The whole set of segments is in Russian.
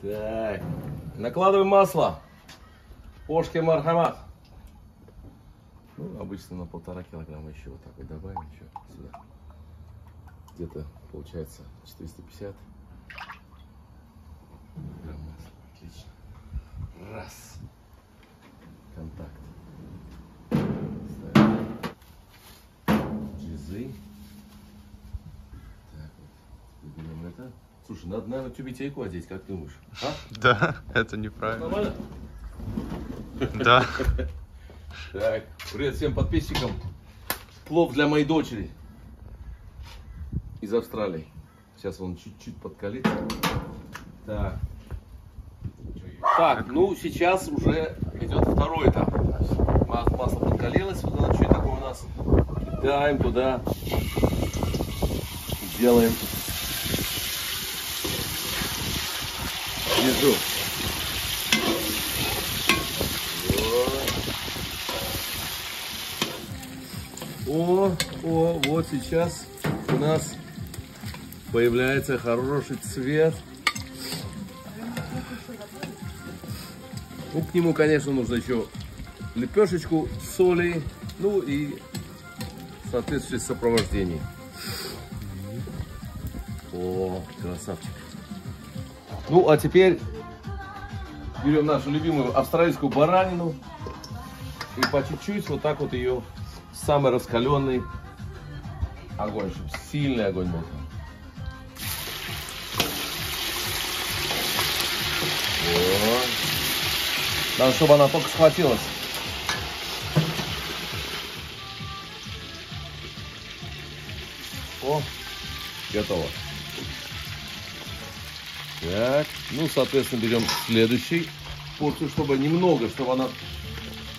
Так, накладываем масло. Пошки мархамат. Ну, обычно на полтора килограмма еще вот так вот добавим еще сюда. Где-то получается 450 грамм масла. Отлично. Раз. Контакт. Ставим. Джизы. Так вот. Теперь берем это. Слушай, надо, наверное, тюбетейку одеть, как думаешь? А? Да, это неправильно. Нормально? Да. Так, привет всем подписчикам. Плов для моей дочери из Австралии. Сейчас он чуть-чуть подкалится. Так. Так, ну сейчас уже идет второй этап. Ма- Масло подкалилось, вот оно чуть такое у нас. Кидаем туда. Делаем. Внизу. О, о, вот сейчас у нас появляется хороший цвет. Ну, к нему, конечно, нужно еще лепешечку соли, ну и соответствующее сопровождение. О, красавчик. Ну, а теперь берем нашу любимую австралийскую баранину и по чуть-чуть вот так вот ее самый раскаленный огонь, чтобы сильный огонь был. Вот. Надо, чтобы она только схватилась. О, готово. Так, ну, соответственно, берем следующий порцию, чтобы немного, чтобы она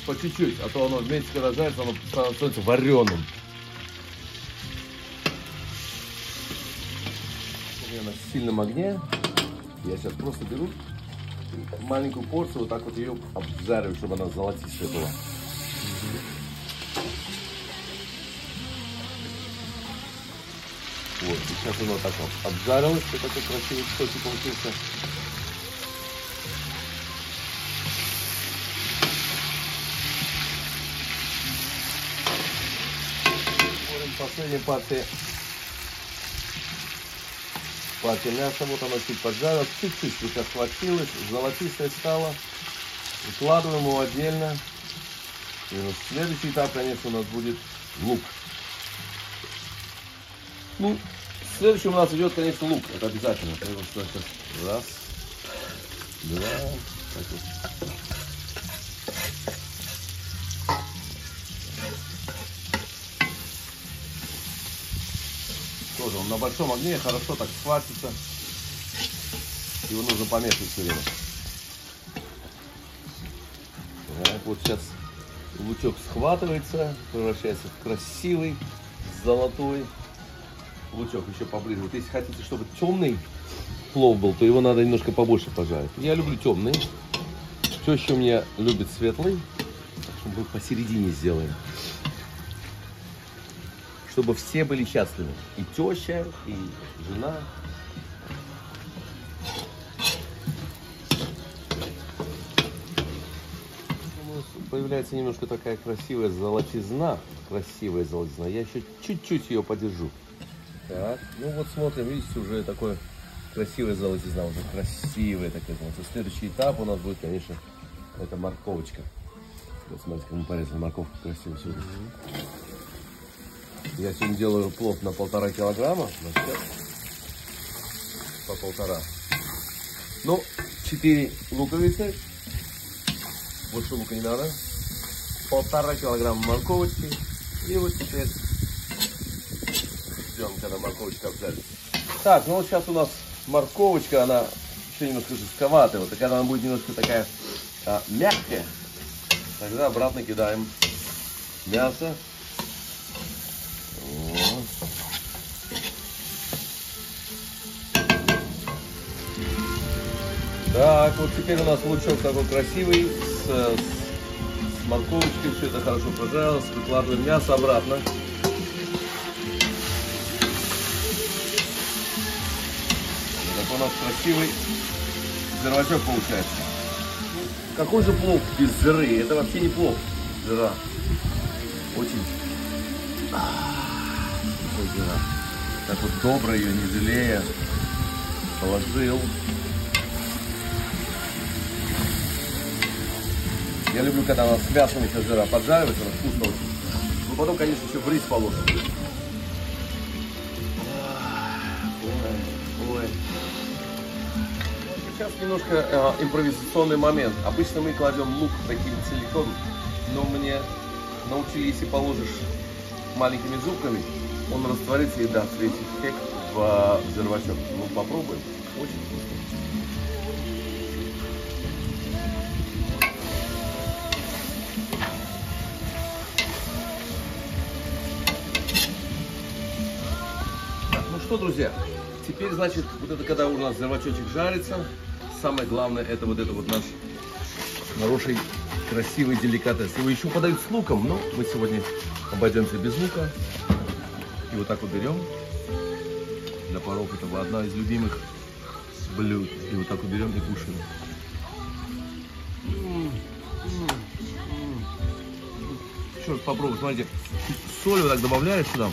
по чуть-чуть, а то оно когда жарится, оно становится вареным. На сильном огне. Я сейчас просто беру маленькую порцию, вот так вот ее обжариваю, чтобы она золотистая была. Вот, сейчас оно так вот обжарилось, вот такой красивый кусочек получился. Последняя партия. Партия мяса, вот оно чуть поджарилось, чуть-чуть слегка схватилось, золотистое стало. Укладываем его отдельно. И вот следующий этап, конечно, у нас будет лук. Ну, следующим у нас идет, конечно, лук. Это обязательно. Раз, два, так вот. Тоже он на большом огне хорошо так схватится. Его нужно помешивать все время. Так, вот сейчас лучок схватывается, превращается в красивый, золотой лучок еще поближе. Вот если хотите, чтобы темный плов был, то его надо немножко побольше пожарить. Я люблю темный. Теща у меня любит светлый. Так что мы посередине сделаем. Чтобы все были счастливы. И теща, и жена. Появляется немножко такая красивая золотизна. Красивая золотизна. Я еще чуть-чуть ее подержу. Так, ну вот смотрим, видите, уже такое красивая золотизна, уже красивая такая золотизна. Следующий этап у нас будет, конечно, это морковочка. Вот смотрите, как мы порезали морковку красиво сегодня. Я сегодня делаю плов на полтора килограмма. По полтора. Ну, четыре луковицы. Больше лука не надо. Полтора килограмма морковочки. И вот теперь ждем, когда морковочка обжарится. Так, ну вот сейчас у нас морковочка, она еще немножко жестковатая. Вот, когда она будет немножко такая а, мягкая, тогда обратно кидаем мясо. Так, вот теперь у нас лучок такой красивый, с, с морковочкой, все это хорошо прожарилось. Выкладываем мясо обратно. У нас красивый зервачок получается. Какой же плов без жиры? Это вообще не плов. Жира. Очень. Какой жира. Так вот добро ее, не жалея, положил. Я люблю, когда она с мясом еще жира поджаривается, она вкусно очень. Ну потом, конечно, еще в рис положим. Ой, ой. Сейчас немножко э, импровизационный момент. Обычно мы кладем лук таким целиком, но мне научили, если положишь маленькими зубками, он растворится и даст весь эффект в зервачок. Ну попробуем. Очень вкусно. Ну что, друзья, теперь, значит, вот это когда у нас зервачочек жарится, самое главное, это вот это вот наш хороший, красивый деликатес. Его еще подают с луком, но мы сегодня обойдемся без лука. И вот так вот берем. Для паров это одна из любимых блюд. И вот так вот берем и кушаем. Черт, попробуй, смотрите. Соль вот так добавляешь сюда.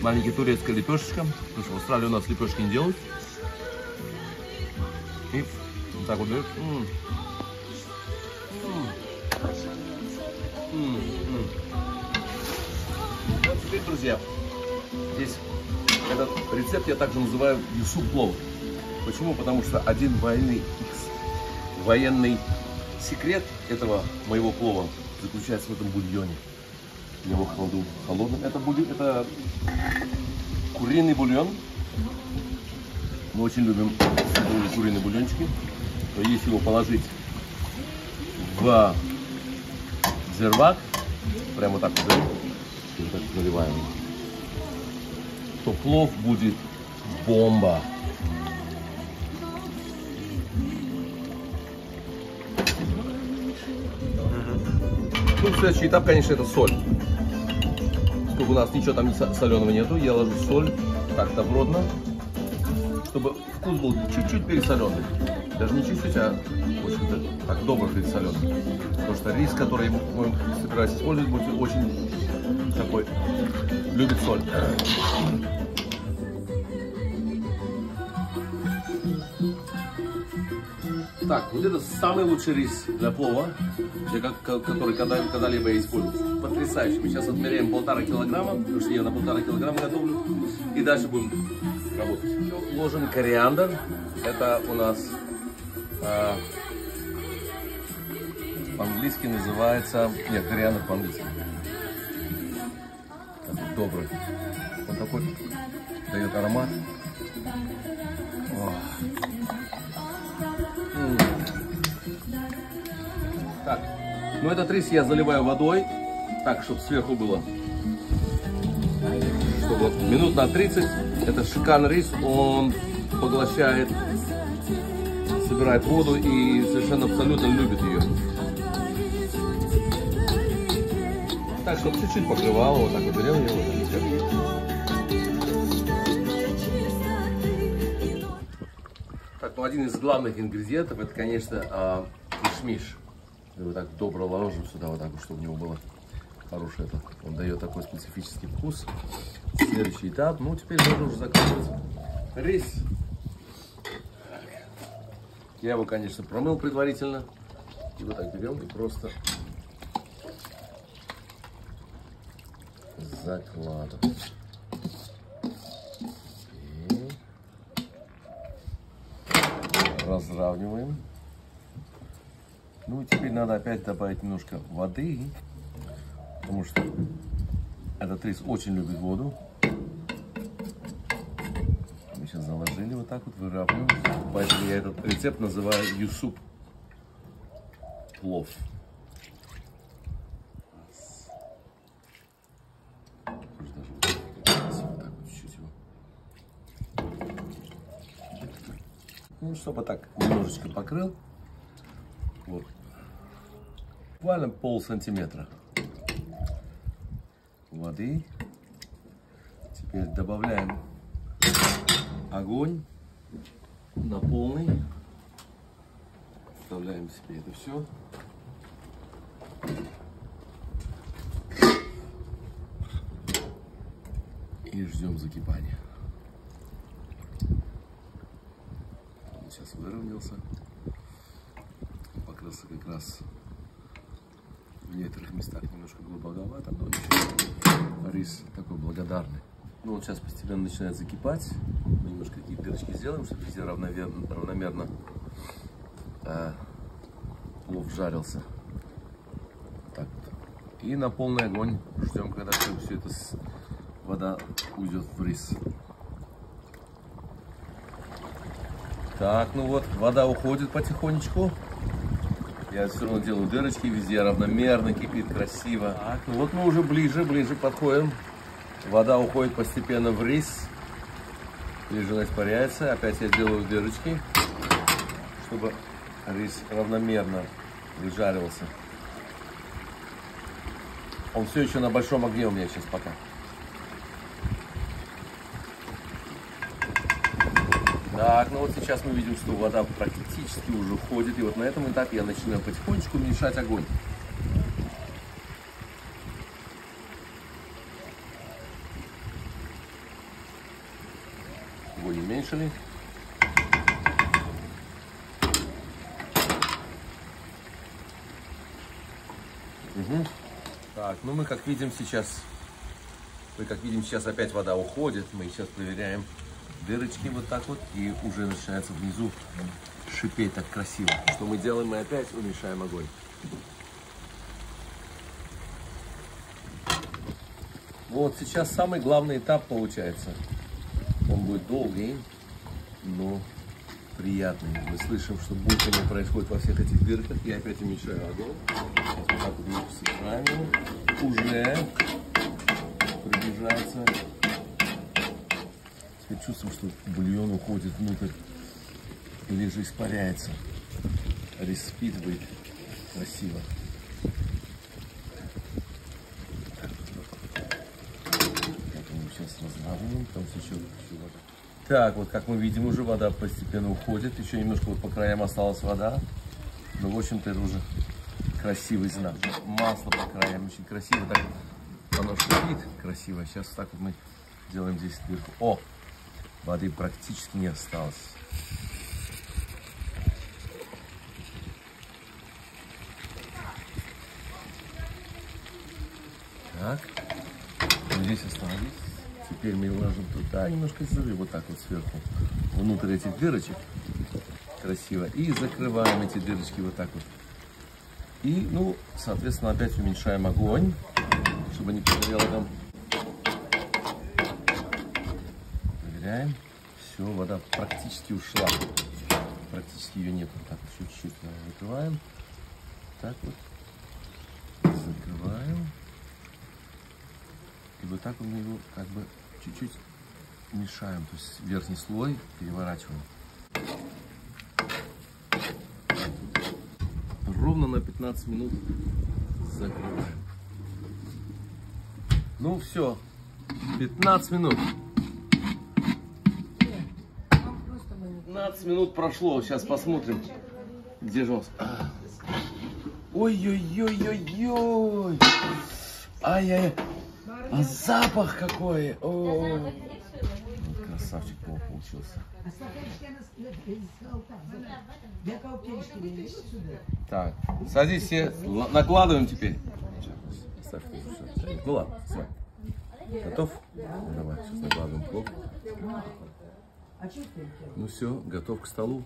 Маленькая турецкая лепешечка. Потому что в Австралии у нас лепешки не делают. Так вот м. Вот теперь, друзья, здесь этот рецепт я также называю юсуп плов. Почему? Потому что один военный, военный секрет этого моего плова заключается в этом бульоне. Я его кладу холодным. Это, бульон, это куриный бульон. Мы очень любим куриные бульончики. То если его положить в зервак, прямо так вот, так заливаем, то плов будет бомба. Ну, следующий этап, конечно, это соль. Чтобы у нас ничего там соленого нету, я ложу соль так добротно, чтобы вкус был чуть-чуть пересоленный. Даже не чуть-чуть, а очень так добро пересоленный. Потому что рис, который мы собираемся использовать, будет очень такой, любит соль. Так, вот это самый лучший рис для плова, который когда-либо я использую. Потрясающий. Мы сейчас отмеряем полтора килограмма, потому что я на полтора килограмма готовлю. И дальше будем работать. Ложим кориандр. Это у нас а, по-английски называется... Нет, кориандр по-английски. Добрый. Он такой дает аромат. Так, ну этот рис я заливаю водой, так, чтобы сверху было, чтобы минут на 30. Это шикарный рис, он поглощает, собирает воду и совершенно абсолютно любит ее. Так, чтобы чуть-чуть покрывало, вот так вот берем его, так, ну один из главных ингредиентов, это, конечно, а, кишмиш. И вот так добро ложим сюда, вот так, чтобы у него было хорошее это. Он дает такой специфический вкус. Следующий этап. Ну, теперь можно уже заканчивать. Рис. Я его, конечно, промыл предварительно. И вот так берем и просто закладываем. И разравниваем. Ну, теперь надо опять добавить немножко воды, потому что этот рис очень любит воду. Заложили вот так вот, выравниваем. Поэтому я этот рецепт называю юсуп плов. Ну, чтобы так немножечко покрыл. Вот. Буквально пол сантиметра воды. Теперь добавляем огонь. на полный. Вставляем себе это все. И ждем закипания. Он сейчас выровнялся. Покрылся как раз в некоторых местах немножко глубоковато, но рис такой благодарный. Ну вот сейчас постепенно начинает закипать. Немножко какие-то дырочки сделаем, чтобы везде равномерно, равномерно э, плов жарился. Так вот. И на полный огонь ждем, когда все, все это с- вода уйдет в рис. Так, ну вот, вода уходит потихонечку. Я все равно делаю дырочки везде, равномерно кипит, красиво. Так, ну вот мы уже ближе, ближе подходим. Вода уходит постепенно в рис. Ближе она испаряется. Опять я делаю дырочки, чтобы рис равномерно выжаривался. Он все еще на большом огне у меня сейчас пока. Так, ну вот сейчас мы видим, что вода практически уже уходит. И вот на этом этапе я начинаю потихонечку уменьшать огонь. Уменьшили. Мгм. Так, ну мы как видим сейчас, мы как видим сейчас опять вода уходит. Мы сейчас проверяем дырочки вот так вот и уже начинается внизу шипеть так красиво. Что мы делаем? Мы опять уменьшаем огонь. Вот сейчас самый главный этап получается. Он будет долгий, но приятный. Мы слышим, что булькание происходит во всех этих дырках. Я опять уменьшаю огонь. Вот так вот собираем. Уже приближается. Теперь чувствуем, что бульон уходит внутрь или же испаряется. Рис впитывает красиво. Это мы сейчас размазываем, там еще, еще вода. Так, вот как мы видим, уже вода постепенно уходит. Еще немножко вот по краям осталась вода. Но, в общем-то, это уже красивый знак. Масло по краям очень красиво. Так оно шипит красиво. Сейчас так вот мы делаем здесь дырку. О, воды практически не осталось. Так, вот здесь остановились. Теперь мы ложим туда немножко сыры, вот так вот сверху, внутрь этих дырочек, красиво. И закрываем эти дырочки вот так вот. И, ну, соответственно, опять уменьшаем огонь, чтобы не прогорело там. Проверяем. Все, вода практически ушла. Практически ее нет. Так, еще чуть-чуть закрываем. Так вот. Закрываем. И вот так вот мы его как бы чуть-чуть мешаем. То есть верхний слой переворачиваем. Ровно на 15 минут закрываем. Ну все, 15 минут. 15 минут прошло, сейчас посмотрим, где же он. А. Ой-ой-ой-ой-ой. Ай-яй. А запах какой. О. Красавчик Пол получился. Так, садись все, накладываем теперь. Ну ладно, давай. Готов? Давай, сейчас накладываем плов. Ну все, готов к столу.